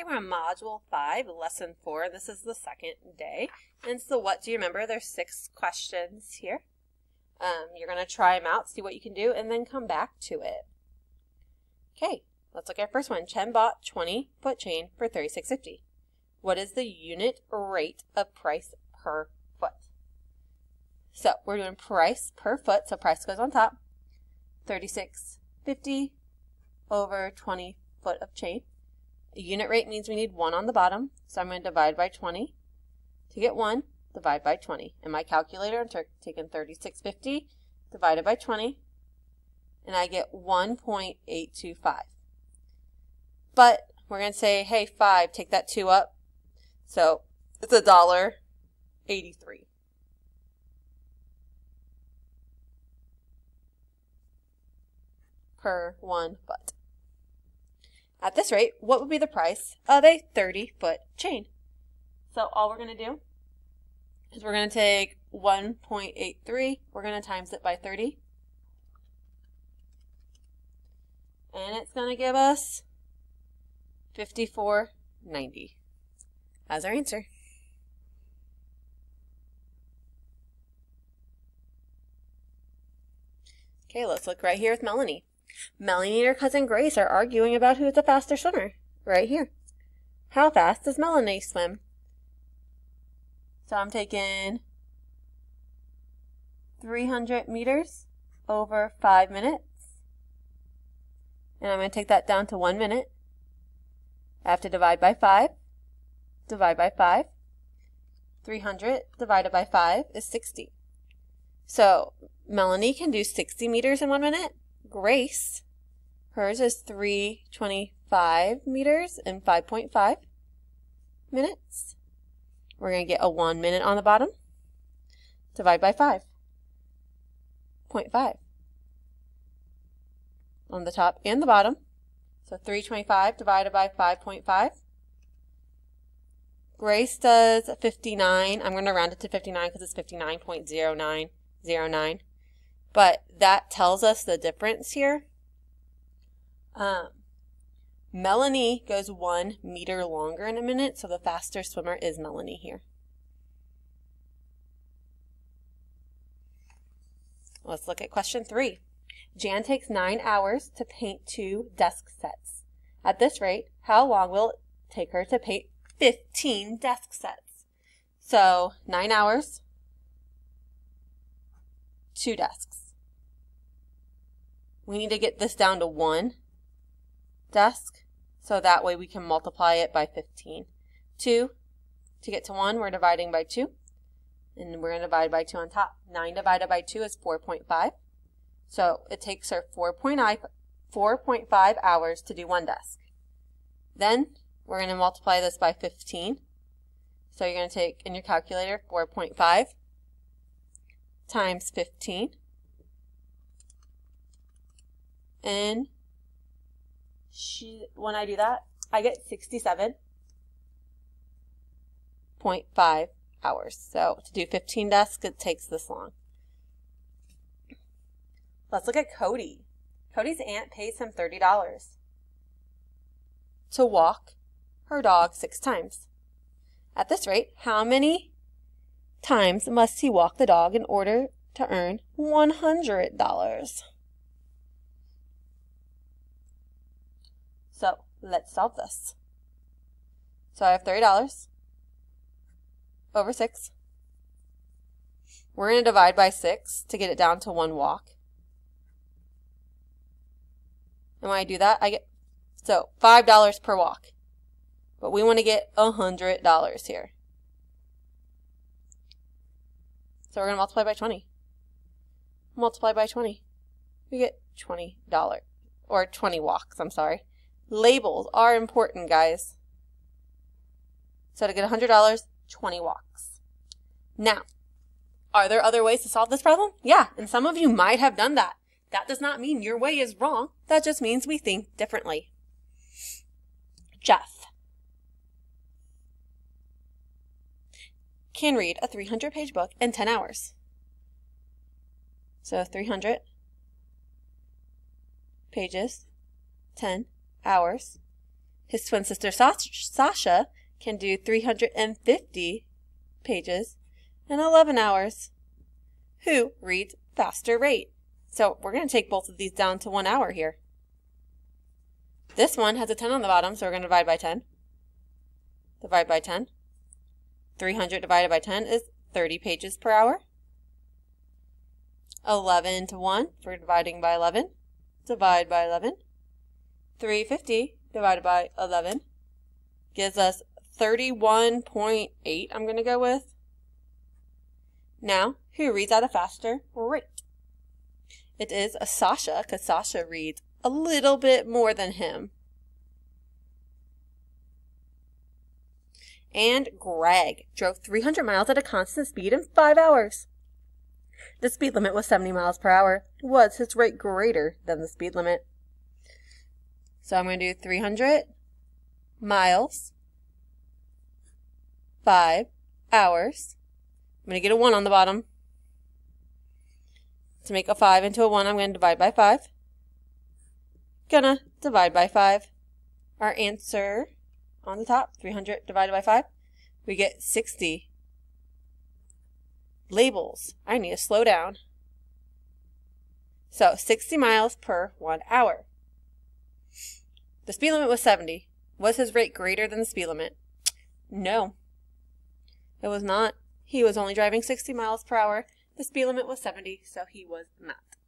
Okay, we're on Module 5, Lesson 4. This is the second day. And so what do you remember? There's six questions here. Um, you're going to try them out, see what you can do, and then come back to it. Okay, let's look at our first one. Chen bought 20 foot chain for 36.50. What is the unit rate of price per foot? So we're doing price per foot, so price goes on top. 36.50 over 20 foot of chain. A unit rate means we need 1 on the bottom, so I'm going to divide by 20. To get 1, divide by 20. In my calculator, I'm taking 3650 divided by 20, and I get 1.825. But we're going to say, hey, 5, take that 2 up. So it's a dollar 83. per one foot. At this rate, what would be the price of a 30 foot chain? So all we're going to do is we're going to take 1.83, we're going to times it by 30, and it's going to give us 54.90 as our answer. Okay, let's look right here with Melanie. Melanie and her cousin Grace are arguing about who's the faster swimmer. Right here. How fast does Melanie swim? So I'm taking 300 meters over 5 minutes. And I'm going to take that down to 1 minute. I have to divide by 5. Divide by 5. 300 divided by 5 is 60. So Melanie can do 60 meters in 1 minute. Grace, hers is 325 meters in 5.5 minutes. We're going to get a 1 minute on the bottom. Divide by 5. 0.5 on the top and the bottom. So 325 divided by 5.5. Grace does 59. I'm going to round it to 59 because it's 59.0909. But that tells us the difference here. Um, Melanie goes one meter longer in a minute, so the faster swimmer is Melanie here. Let's look at question three. Jan takes nine hours to paint two desk sets. At this rate, how long will it take her to paint 15 desk sets? So nine hours, two desks. We need to get this down to one desk, so that way we can multiply it by 15. 2, to get to 1, we're dividing by 2, and we're going to divide by 2 on top. 9 divided by 2 is 4.5, so it takes her 4.5 hours to do one desk. Then we're going to multiply this by 15, so you're going to take in your calculator 4.5 times 15. And she, when I do that, I get 67.5 hours. So to do 15 desks, it takes this long. Let's look at Cody. Cody's aunt pays him $30 to walk her dog six times. At this rate, how many times must he walk the dog in order to earn $100? So let's solve this. So I have $30 over 6. We're going to divide by 6 to get it down to one walk. And when I do that, I get, so $5 per walk. But we want to get $100 here. So we're going to multiply by 20. Multiply by 20. We get $20. Or 20 walks, I'm sorry. Labels are important, guys. So to get $100, 20 walks. Now, are there other ways to solve this problem? Yeah, and some of you might have done that. That does not mean your way is wrong. That just means we think differently. Jeff can read a 300 page book in 10 hours. So 300 pages, 10 hours. His twin sister Sasha can do 350 pages in 11 hours. Who reads faster rate? So we're going to take both of these down to one hour here. This one has a 10 on the bottom, so we're going to divide by 10. Divide by 10. 300 divided by 10 is 30 pages per hour. 11 to 1 for dividing by 11. Divide by 11. 350 divided by 11 gives us 31.8, I'm going to go with. Now, who reads at a faster rate? It is a Sasha, because Sasha reads a little bit more than him. And Greg drove 300 miles at a constant speed in 5 hours. The speed limit was 70 miles per hour. Was his rate greater than the speed limit? So I'm going to do 300 miles, 5 hours. I'm going to get a 1 on the bottom. To make a 5 into a 1, I'm going to divide by 5. Gonna divide by 5. Our answer on the top, 300 divided by 5, we get 60. Labels. I need to slow down. So 60 miles per one hour. The speed limit was 70. Was his rate greater than the speed limit? No. It was not. He was only driving 60 miles per hour. The speed limit was 70, so he was not.